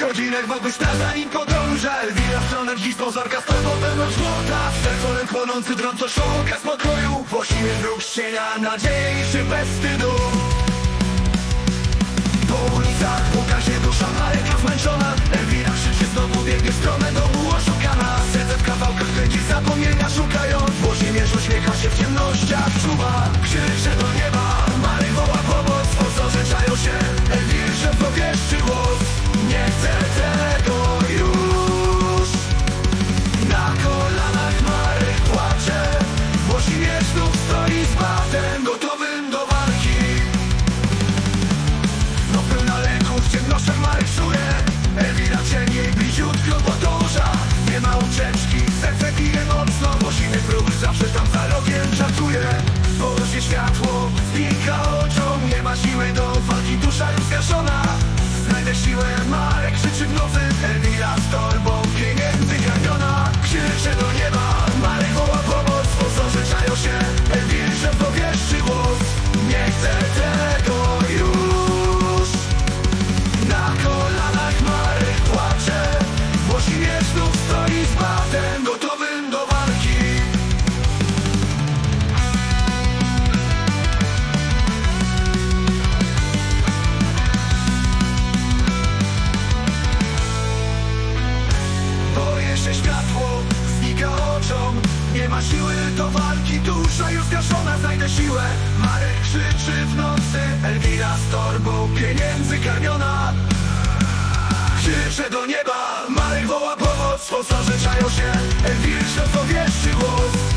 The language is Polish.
Chodzinek wokół sztaza im podąża. Elwira w stronę drzwi sponsorka z tobą wewnątrz złota. Sercolem płonący dron co szuka spokoju. Właściwie wróg z cienia nadziei czy bez wstydu? Po ulicach puka się dusza Marek zmęczona. Elwira krzyczy znowu biegnie w stronę domu oszukana. Serce w kawałkach kręci zapomnienia szukając Włodzimierz uśmiecha się w ciemnościach czuwa Krzycze do nieba światło znikało do walki, dusza już zgaszona Znajdę siłę, Marek krzyczy w nocy Elwira z torbą pieniędzy karmiona. Krzyczę do nieba, Marek woła pomoc Sponsorzy czają się, Elwirze powierzchni głos. Nie chcę tego